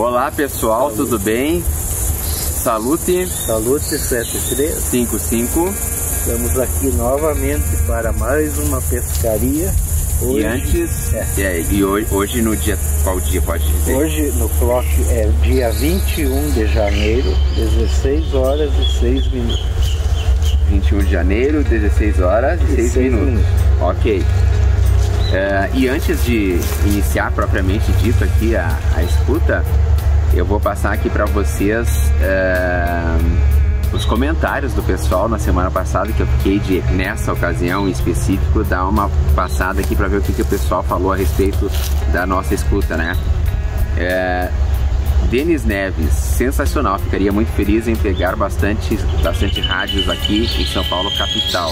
Olá pessoal, Salute. tudo bem? Salute. Salute 73. 55. Estamos aqui novamente para mais uma pescaria. Hoje, e antes, é. É, e hoje, hoje, no dia, qual dia pode dizer? Hoje no clock é dia 21 de janeiro, 16 horas e 6 minutos. 21 de janeiro, 16 horas e, e 6, 6 minutos. minutos. Ok. Uh, e antes de iniciar propriamente dito aqui a, a escuta, eu vou passar aqui para vocês uh, os comentários do pessoal na semana passada que eu fiquei de nessa ocasião em específico dar uma passada aqui para ver o que, que o pessoal falou a respeito da nossa escuta, né? Uh, Denis Neves, sensacional, ficaria muito feliz em pegar bastante, bastante rádios aqui em São Paulo capital.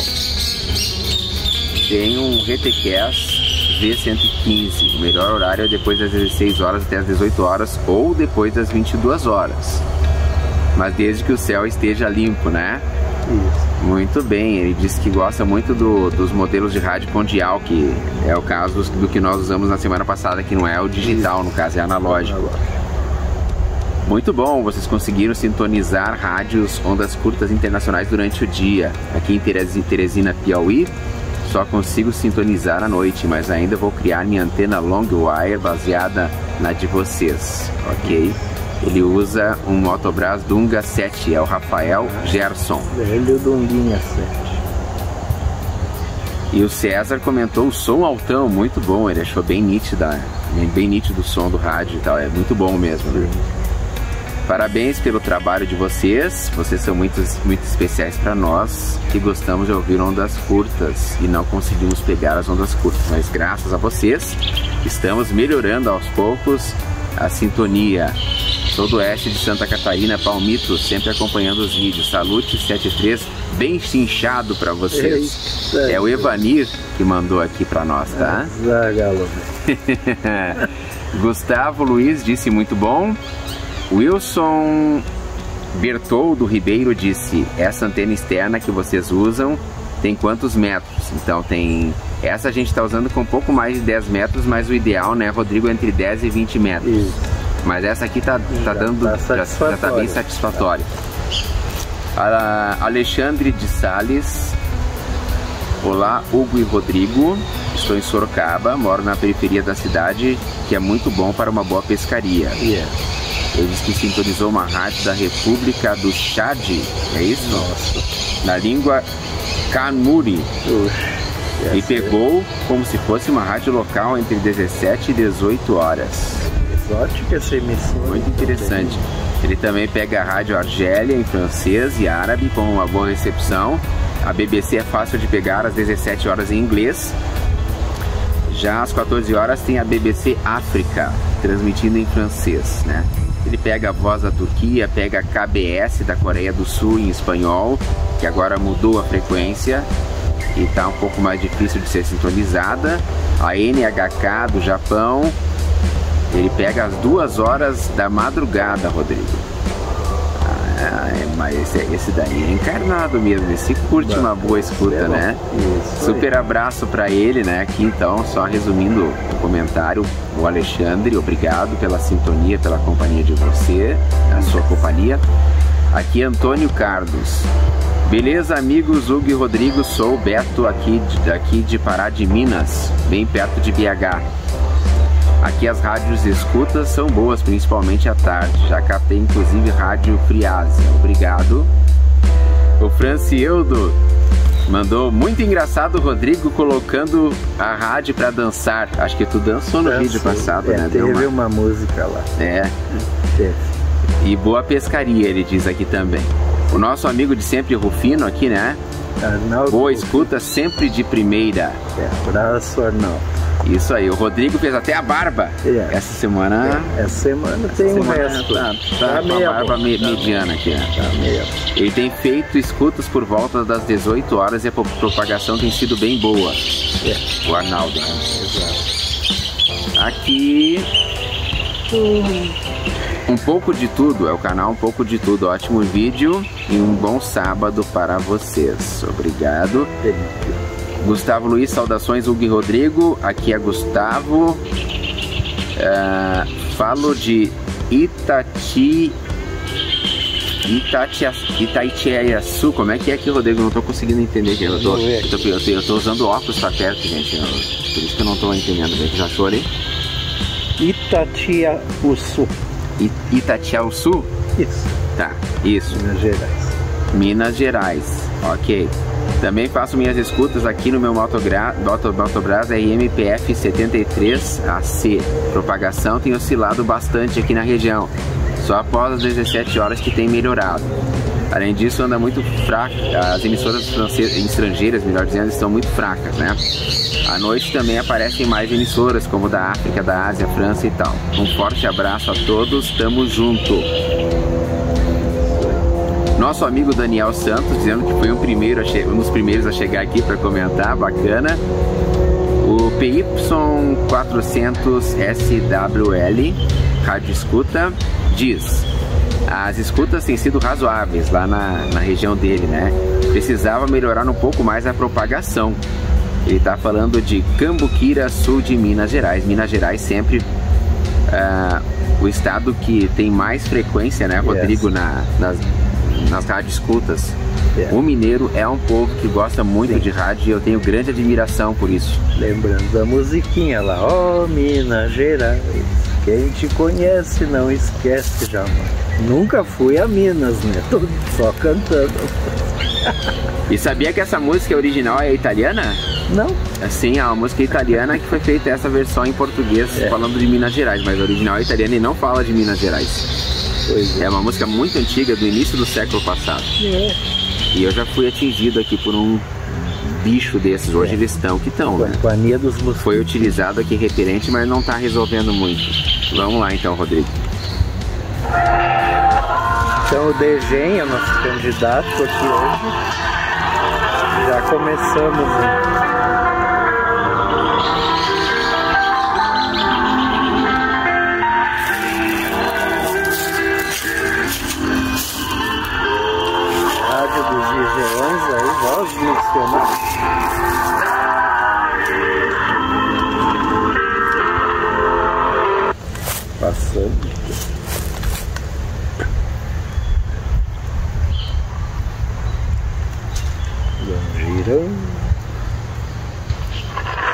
Tem um RTCast V115. O melhor horário é depois das 16 horas até as 18 horas ou depois das 22 horas. Mas desde que o céu esteja limpo, né? Isso. Muito bem, ele disse que gosta muito do, dos modelos de rádio pondial, que é o caso do, do, que nós usamos na semana passada, que não é o digital, no caso é analógico. Muito bom, vocês conseguiram sintonizar rádios ondas curtas internacionais durante o dia. Aqui em Teresina, Piauí, só consigo sintonizar à noite, mas ainda vou criar minha antena long wire baseada na de vocês, ok? Ele usa um Motobras Dunga 7, é o Rafael Gerson. Velho Dunguinha 7. E o César comentou o som altão, muito bom, ele achou bem nítida, bem nítido o som do rádio e tal, é muito bom mesmo. Né? Parabéns pelo trabalho de vocês. Vocês são muito, muito especiais para nós que gostamos de ouvir ondas curtas e não conseguimos pegar as ondas curtas. Mas graças a vocês, estamos melhorando aos poucos a sintonia. Sou do oeste de Santa Catarina, Palmito, sempre acompanhando os vídeos. Salute 73, bem chinchado para vocês. Eita. É o Evanir que mandou aqui para nós, tá? Gustavo Luiz disse muito bom. Wilson Bertoldo Ribeiro disse: essa antena externa que vocês usam tem quantos metros? Então tem. Essa a gente está usando com um pouco mais de 10 metros, mas o ideal, né, Rodrigo, é entre 10 e 20 metros. Isso. Mas essa aqui tá, tá dando. Tá já, já tá bem satisfatória. Alexandre de Sales. Olá, Hugo e Rodrigo. Estou em Sorocaba, moro na periferia da cidade, que é muito bom para uma boa pescaria. Yeah. Ele disse que sintonizou uma rádio da República do Chad, é isso? Nossa. Na língua Kanuri. E pegou como se fosse uma rádio local entre 17 e 18 horas. Exótica essa emissão. Muito interessante. Ele também pega a rádio Argélia em francês e árabe com uma boa recepção. A BBC é fácil de pegar às 17 horas em inglês. Já às 14 horas tem a BBC África, transmitindo em francês, né? Ele pega a voz da Turquia, pega a KBS da Coreia do Sul em espanhol, que agora mudou a frequência e está um pouco mais difícil de ser sintonizada. A NHK do Japão, ele pega as duas horas da madrugada, Rodrigo. Mas esse, esse, daí é encarnado mesmo, esse curte uma boa escuta, é né? Isso Super aí. abraço para ele, né? Aqui então, só resumindo o comentário, o Alexandre, obrigado pela sintonia, pela companhia de você, a sua companhia. Aqui Antônio Carlos. Beleza, amigos Hugo e Rodrigo, sou o Beto aqui, aqui de Pará de Minas, bem perto de BH. Aqui as rádios escutas são boas, principalmente à tarde. Já captei inclusive rádio Friase. Obrigado. O Francieldo mandou muito engraçado o Rodrigo colocando a rádio para dançar. Acho que tu dançou no vídeo passado, é, né? Teve uma... uma... música lá. É. E boa pescaria, ele diz aqui também. O nosso amigo de sempre, Rufino, aqui, né? Arnaldo. Boa escuta, sempre de primeira. É, abraço, Arnaldo. Isso aí, o Rodrigo fez até a barba. É. Essa semana. É. Essa semana essa tem semana um resto. Tá, tá, tá com a barba me, tá mediana aqui, né? Tá meia. Ele tem feito escutas por volta das 18 horas e a propagação tem sido bem boa. É. O Arnaldo, né? Exato. Aqui. Um pouco de tudo, é o canal Um pouco de tudo. Ótimo vídeo e um bom sábado para vocês. Obrigado. Gustavo Luiz, saudações, Hugo e Rodrigo. Aqui é Gustavo. Uh, falo de Itati Itatia, Itaitiaiaçu, como é que é aqui, Rodrigo? Não tô conseguindo entender aqui. Eu tô, eu tô, eu tô, eu tô usando óculos pra perto, gente. Eu, por isso que eu não tô entendendo. Bem, já achou ali? Itatiaçu. Itatiaçu? Isso. Tá, isso. Minas Gerais. Minas Gerais, ok. Também faço minhas escutas aqui no meu Motogra Moto, Motobras RMPF 73AC. Propagação tem oscilado bastante aqui na região. Só após as 17 horas que tem melhorado. Além disso, anda muito fraca. As emissoras estrangeiras, melhor dizendo, estão muito fracas, né? À noite também aparecem mais emissoras, como da África, da Ásia, França e tal. Um forte abraço a todos, tamo junto. Nosso amigo Daniel Santos dizendo que foi um, primeiro um dos primeiros a chegar aqui para comentar, bacana. O PY400SWL, rádio escuta, diz: as escutas têm sido razoáveis lá na, na região dele, né? Precisava melhorar um pouco mais a propagação. Ele está falando de Cambuquira, sul de Minas Gerais. Minas Gerais sempre uh, o estado que tem mais frequência, né, Rodrigo, yes. na, nas, nas rádios escutas. Yeah. O mineiro é um povo que gosta muito Sim. de rádio e eu tenho grande admiração por isso. Lembrando da musiquinha lá, ó oh, Minas Gerais, quem te conhece não esquece jamais. Nunca fui a Minas, né? Tô só cantando. E sabia que essa música original é italiana? Não. Sim, é uma música italiana que foi feita essa versão em português é. falando de Minas Gerais, mas a original é italiana e não fala de Minas Gerais. Pois é. é uma música muito antiga, do início do século passado. É. E eu já fui atingido aqui por um bicho desses. Hoje é. eles estão que estão, né? Companhia dos Foi utilizado aqui referente, mas não está resolvendo muito. Vamos lá então, Rodrigo. Então o Degen é nosso candidato aqui hoje. Já começamos. Né? Voz missionários. Passando.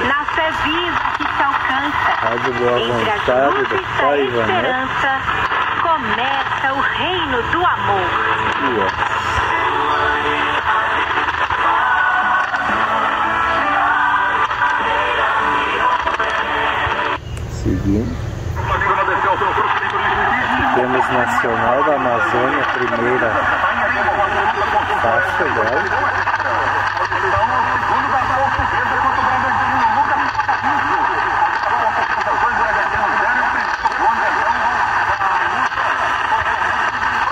Nasce vida que se alcança. Rádio Boa Entre Vontade da Pai esperança, Nacional da Amazônia, primeira faixa dela.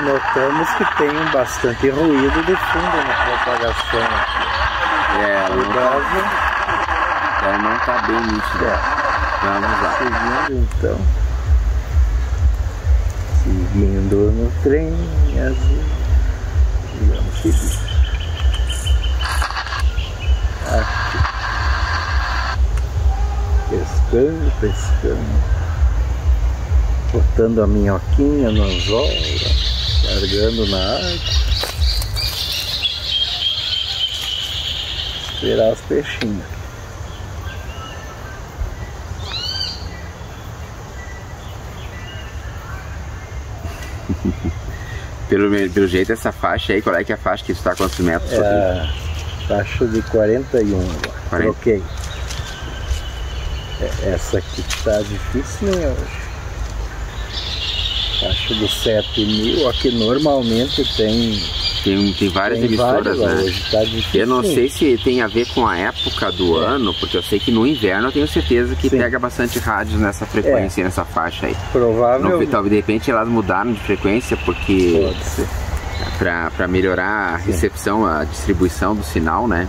Notamos que tem bastante ruído de fundo na propagação. É, o caso ela não está bem nítida. Vamos lá. Seguindo então. Seguindo no trem azul. Vamos seguir. Aqui. Pescando, pescando. Botando a minhoquinha no anzol, largando na água. Esperar os peixinhos. Pelo, pelo jeito essa faixa aí, qual é que é a faixa que está quantos metros? É, Faixa de 41 agora. 40? Ok. É, essa aqui está difícil hoje. Faixa do 7 mil, aqui normalmente tem. Tem, tem várias tem emissoras, várias, né? Tá. Eu não sei se tem a ver com a época do é. ano, porque eu sei que no inverno eu tenho certeza que Sim. pega bastante rádios nessa frequência, é. nessa faixa aí. Provavelmente. Talvez de repente elas mudaram de frequência porque. Pode ser para melhorar a recepção, a distribuição do sinal, né?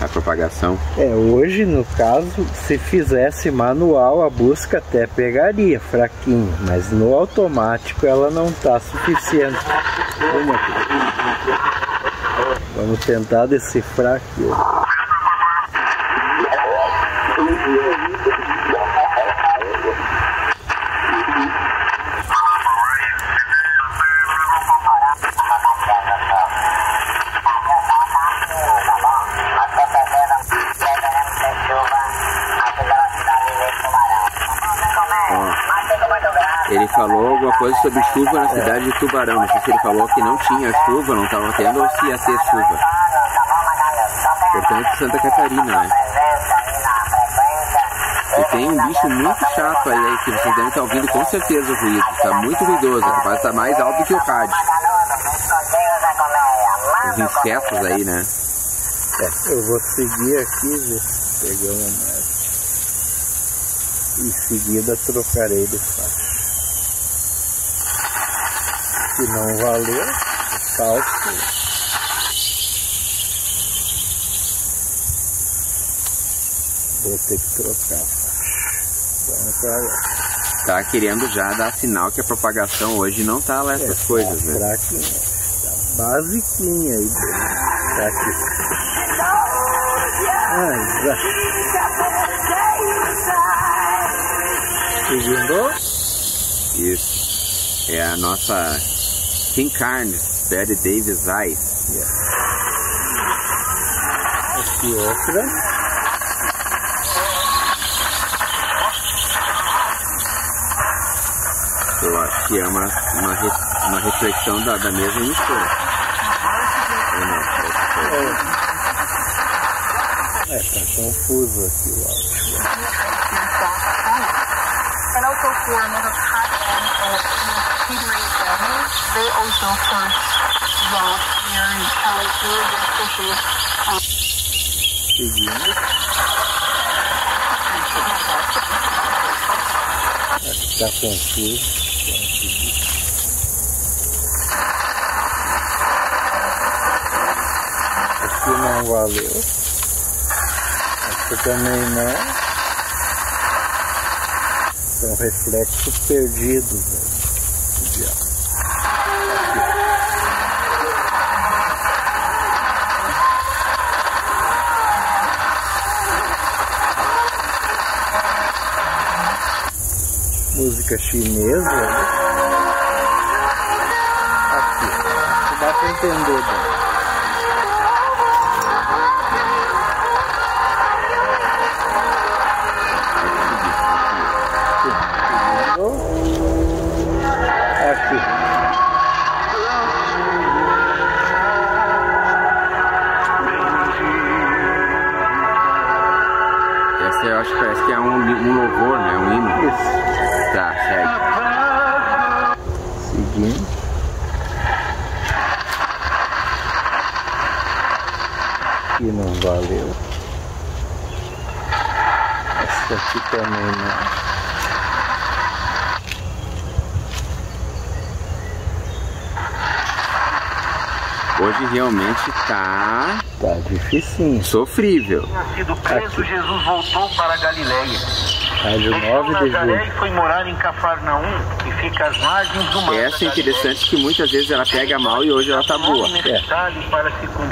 A propagação. É, hoje no caso, se fizesse manual, a busca até pegaria fraquinho, mas no automático ela não está suficiente. Vamos tentar decifrar aqui. Falou alguma coisa sobre chuva na cidade de Tubarão. Não sei se ele falou que não tinha chuva, não estava tendo, ou se ia ter chuva. Portanto, Santa Catarina, né? E tem um bicho muito chato aí, aí que vocês devem estar ouvindo com certeza o ruído. Está muito ruidoso, capaz estar mais alto que o rádio. Os insetos aí, né? É, eu vou seguir aqui, ver se pegamos mais. Em seguida trocarei de faixa. Se não valeu, salto. Vou ter que trocar. Vamos pra. Tá querendo já dar sinal que a propagação hoje não tá lá essas coisas, né? Fraquinha. Tá basiquinha aí. Tá aqui. Ah, já. Seguindo. Isso. É a nossa King Carnes, Betty Davis Eyes. Aqui outra. Eu acho que é uma, uma, uma reflexão da, da mesma emissora. Ou não? É, tá confuso aqui o áudio. And also for another pattern of Hillary Family, they also search about here in California, especially Seguindo. Aqui tá confuso. Aqui não valeu. Aqui também não. São reflexos perdidos. Né? Música chinesa. né? Aqui, dá pra entender. Né? Realmente tá Tá dificinho. sofrível. tinha sido preso, Aqui. Jesus voltou para a Galiléia. Rádio Deixou 9 de Nazaré e foi morar em Cafarnaum, que fica às margens do mar. Essa é da interessante que muitas vezes ela pega mal e hoje ela tá boa. Cumprir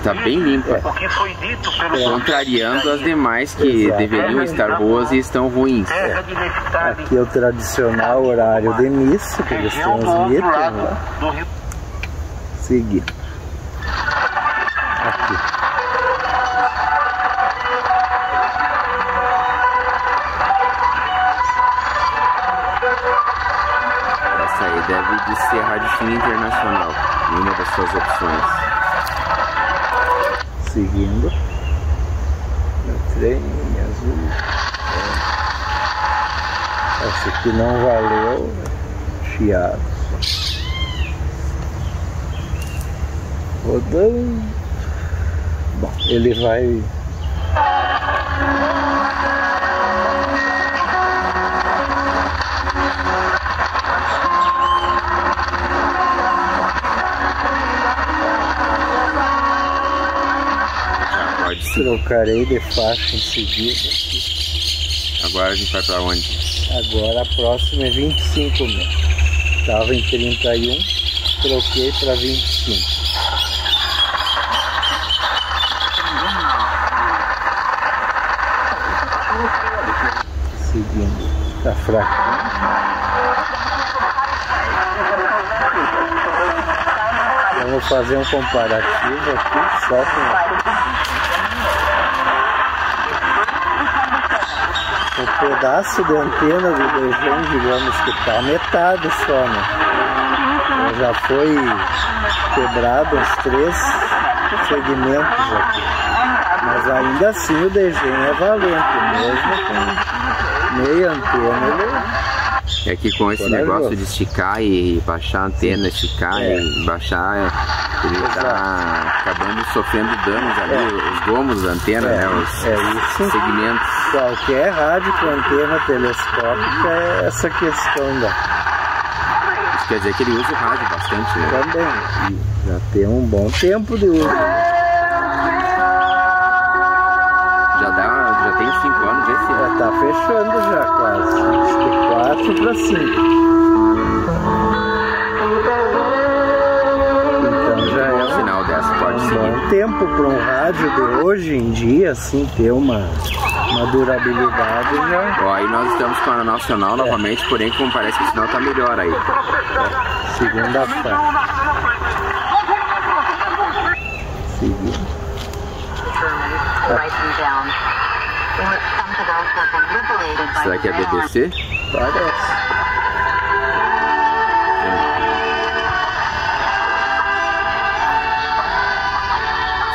Tá bem limpa. O que foi dito pelo É. Contrariando as demais que Exato. deveriam estar boas e estão ruins. Neftali, Aqui é o tradicional horário de missa que eles outro transmitem. lado Né? Seguir. Aqui. Essa aí deve de ser Rádio China Internacional, uma das suas opções. Seguindo. Meu trem azul. É. Essa aqui não valeu. Chiado. Rodando. Bom, ele vai. Trocarei de faixa em seguida. Agora a gente vai pra onde? Agora a próxima é 25 metros. Estava em 31, troquei para 25. Tá fraquinho. Vamos fazer um comparativo aqui, só com o pedaço de antena do desenho, digamos que tá metade só, né? Já foi quebrado uns três segmentos aqui. Mas ainda assim o desenho é valente, mesmo com meia antena É que com esse Corajoso. negócio de esticar e baixar a antena, esticar É. e baixar, é, ele tá acabando sofrendo danos ali, os gomos da antena, É, né? Os é isso. segmentos. Qualquer rádio com antena telescópica é essa questão da Isso quer dizer que ele usa o rádio bastante, né? também. Já tem um bom tempo de uso. 4 para 5. Então já é um, final dessa, pode um bom tempo para um rádio de hoje em dia, assim, ter uma, uma durabilidade já. Ó, aí nós estamos com a Nacional novamente, porém como parece que o sinal tá melhor aí. Them down. Some to Será que é BBC? Parece.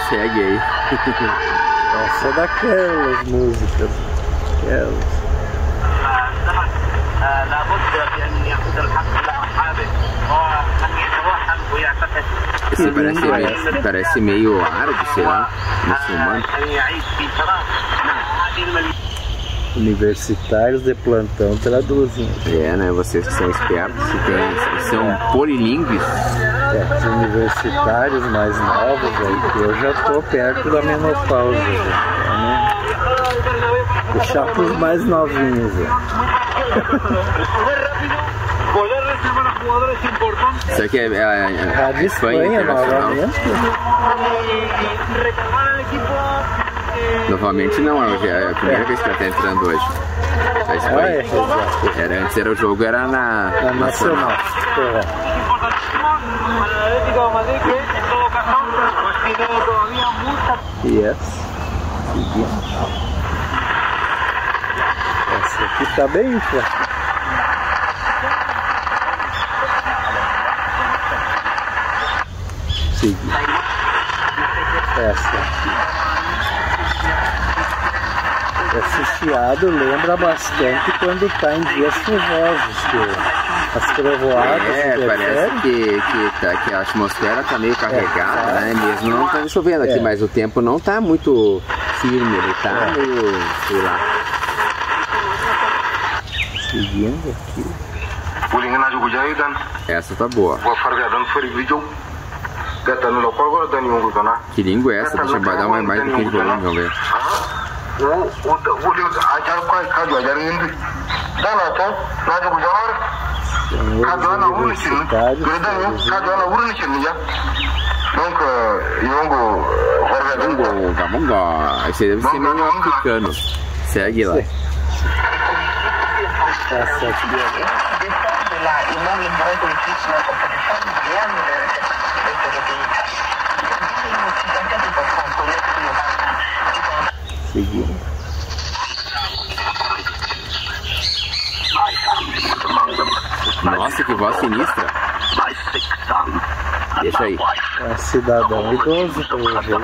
Segue aí. Nossa, é daquelas músicas. Aquelas. Esse parece, parece, parece meio árabe, sei lá, muçulmano. Universitários de plantão traduzem. É, né? Vocês que são espertos, que são polilingues. É, os universitários mais novos aí, que eu já tô perto da menopausa. Né? Puxar pros mais novinhos. A importantes Isso aqui é, é, é Rádio Espanha Espanha Internacional. novamente. Novamente não, é a primeira vez que ela tá entrando hoje. É. Era, antes era o jogo, era na, Na Nacional. Yes. Essa aqui tá bem. Seguindo. Essa aqui. Esse chiado lembra bastante quando está em dias chuvosos, as trovoadas. É, parece que, que, tá, que, a atmosfera está meio é, carregada, é, tá. né? Mesmo não está chovendo aqui, é. mas o tempo não está muito firme, ele está é. meio, sei lá. Seguindo aqui. Essa tá boa. Que língua é essa? Deixa eu dar uma imagem do que ele falou, vamos ver. kajo ajarindi dala to najo kujaor kajo na urni chinni greda yo kajo na urni chinni ya donc yongo horga dingo gamunga se se menyo kikano segue lá Essa aqui é Nossa, que voz sinistra. Deixa aí. É cidadão idoso, pelo jeito.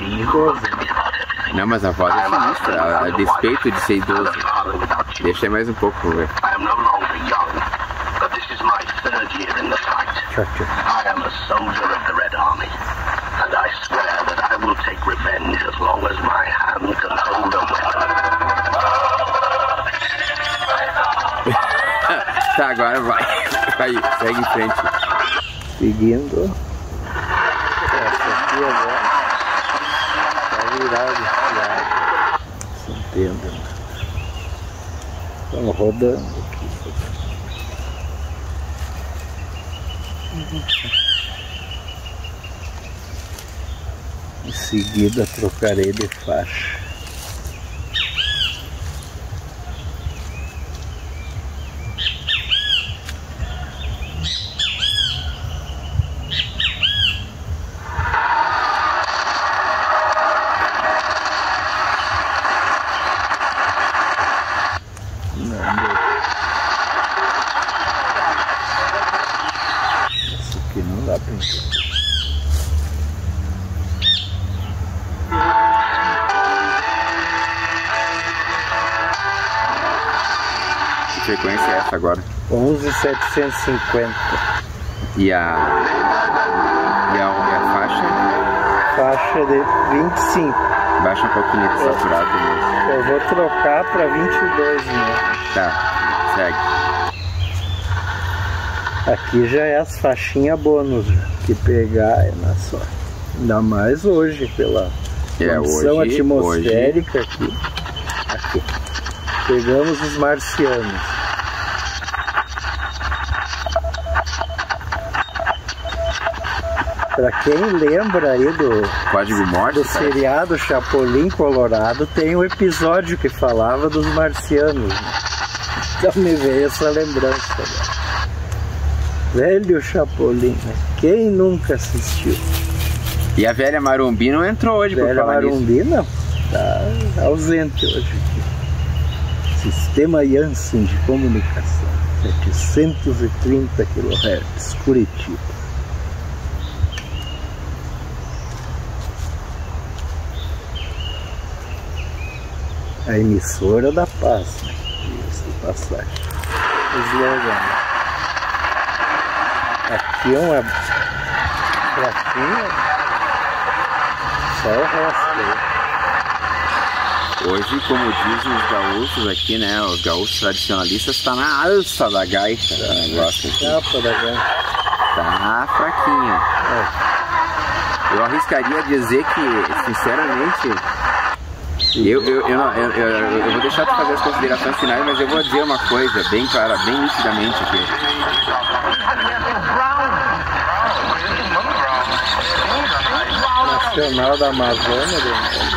Idoso. Não, mas a voz é sinistra, a, despeito de ser idoso. Deixa aí mais um pouco, ver. I am no longer young, but this is my third year in the fight. Tchau, tchau. I am a soldier of the Red Army, segue em frente. Seguindo. Essa aqui agora. Tá virado. Você entende, né? Estamos rodando aqui. Em seguida trocarei de faixa. Frequência é essa agora? 11,750. E a. E a, a faixa? Faixa de 25. Baixa um pouquinho de saturado também. Eu vou trocar para 22 né? Tá, segue. Aqui já é as faixinhas bônus, que pegar é na só. Ainda mais hoje, pela É, condição hoje- atmosférica aqui. Aqui. Pegamos os marcianos. Pra quem lembra aí do, Código Morse, do cara. seriado Chapolin Colorado, tem um episódio que falava dos marcianos. né? Então me veio essa lembrança. Né? Velho Chapolin, né? Quem nunca assistiu? E a velha Marumbi não entrou hoje por Velho falar nisso. Marumbi não, tá ausente hoje aqui. Sistema Janssen de comunicação, 730 kHz, Curitiba. A emissora da paz, né? Isso passagem. Né? Aqui é uma plaquinha. Só o resto. Hoje, como dizem os gaúchos aqui, né? Os gaúchos tradicionalistas tá na alça da gaita. o negócio aqui. Capa da ganha. Tá fraquinho. Eu arriscaria dizer que, sinceramente, eu, eu, eu, não- eu, eu- eu vou deixar tu fazer as considerações finais, mas eu vou dizer uma coisa bem clara, bem nitidamente aqui. Nacional da Amazônia. né?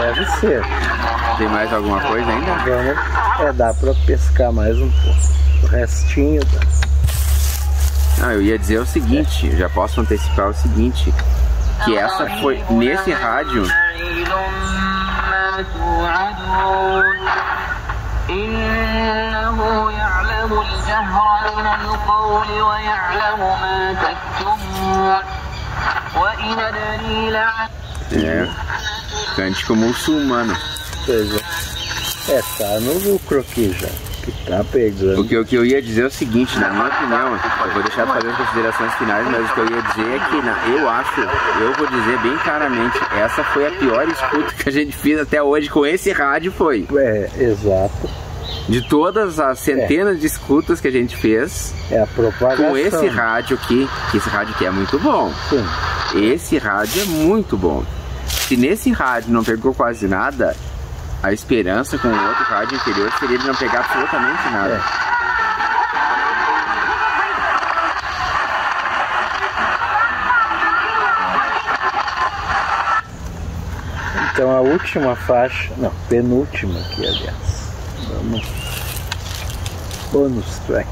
Deve ser. Tem mais alguma coisa ainda? Vamos, é, dá pra pescar mais um pouco. O restinho. Não, eu ia dizer o seguinte, já posso antecipar o seguinte, que essa foi nesse rádio. É, cântico muçulmano. Pois é. É, tá no lucro aqui já. Tá pegando. O que, o que eu ia dizer é o seguinte, na minha opinião, eu vou deixar de fazer as considerações finais, mas o que eu ia dizer é que na- eu acho, eu vou dizer bem claramente, essa foi a pior escuta que a gente fez até hoje com esse rádio foi. É, exato. De todas as centenas de escutas que a gente fez, É a com esse rádio aqui, que esse rádio aqui é muito bom. Sim. Esse rádio é muito bom. Se nesse rádio não pegou quase nada, a esperança com o outro rádio anterior seria de não pegar absolutamente nada. É. Então a última faixa, não, penúltima aqui, aliás. Vamos. Bônus track.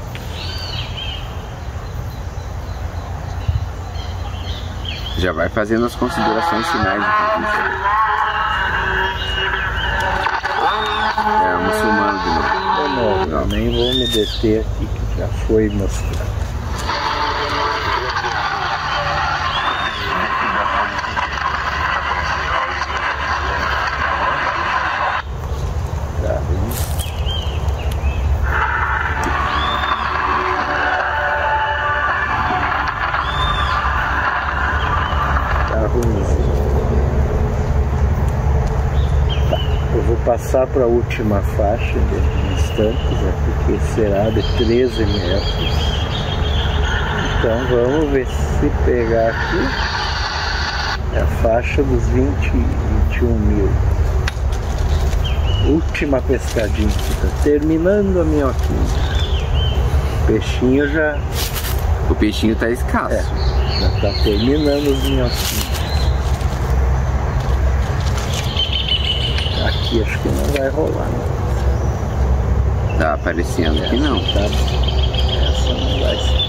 Já vai fazendo as considerações finais. então. É, muçulmano de novo. Não, eu nem vou me deter aqui, que já foi mostrado. Tá, vamos. Tá ruimzinho. Tá, eu vou passar para a última faixa de instantes, é porque será de 13 metros. Então vamos ver se pegar aqui é a faixa dos 20 e 21 mil. Última pescadinha, tá terminando a minhoquinha. O peixinho já, O peixinho tá escasso. É. já tá terminando os minhoquinhos. Aqui acho que não vai rolar, não. Tá aparecendo que não. Tá? Essa não vai ser.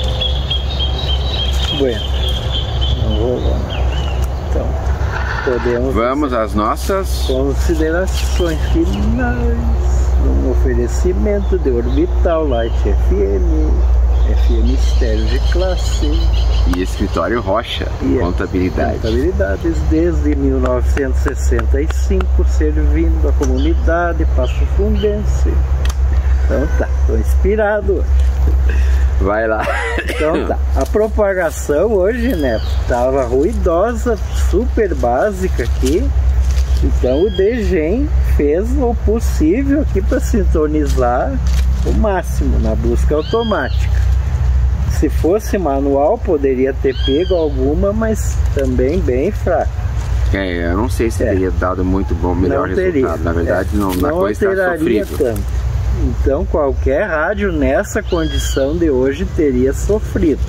Bueno, não rolou nada. Então, podemos Vamos às nossas. considerações finais num oferecimento de Orbital Light FM, FM Estéreo de classe E escritório Rocha, E é contabilidade. Contabilidades desde 1965, servindo a comunidade Passo Fundense. Então tá, tô inspirado. Vai lá. Então tá, a propagação hoje, né, tava ruidosa, super básica aqui. Então o DGEM fez o possível aqui para sintonizar o máximo na busca automática. Se fosse manual, poderia ter pego alguma, mas também bem fraca. É, eu não sei se É. teria dado muito bom, melhor não teria. resultado. Na verdade, É, não, na não coisa alteraria sofrível. tanto. Então qualquer rádio nessa condição de hoje teria sofrido.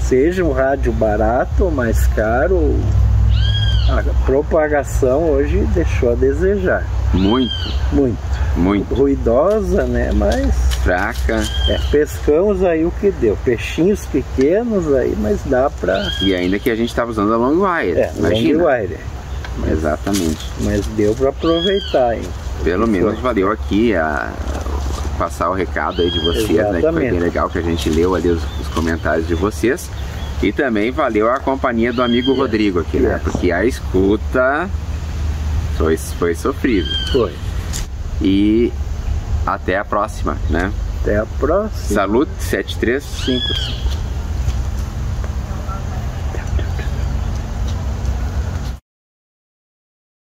Seja um rádio barato ou mais caro, a propagação hoje deixou a desejar. Muito, Muito. muito Ruidosa, né? Mas fraca. é, pescamos aí o que deu. Peixinhos pequenos aí, mas dá pra. E ainda que a gente estava usando a long wire. É, imagina. long wire. Exatamente. Mas deu pra aproveitar, hein? Pelo menos valeu aqui a, passar o recado aí de vocês, né? Que foi Exatamente. bem legal que a gente leu ali os, os comentários de vocês. E também valeu a companhia do amigo Rodrigo aqui, né? Yes. Porque a escuta foi, foi sofrível. Foi. E até a próxima, né? Até a próxima. Salute 73. Cinco.